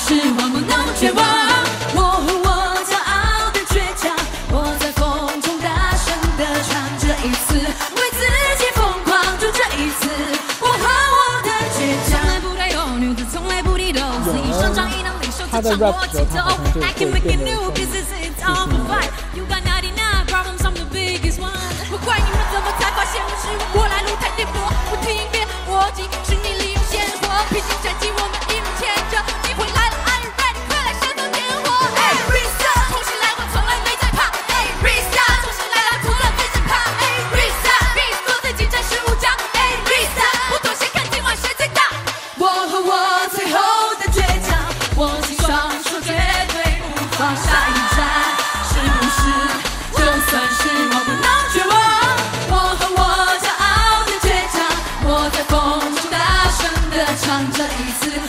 失望不能绝望。我和我骄傲的倔强，我在风中大声的唱，这一次为自己疯狂，就这一次，我和我的倔强。从来不带有女子，从来不低头，生长，亦能领袖，只唱我起头。I can make it new, it's 说绝对不放下一站，是不是？就算是我不能绝望，我和我骄傲的倔强，我在风中大声地唱，这一次。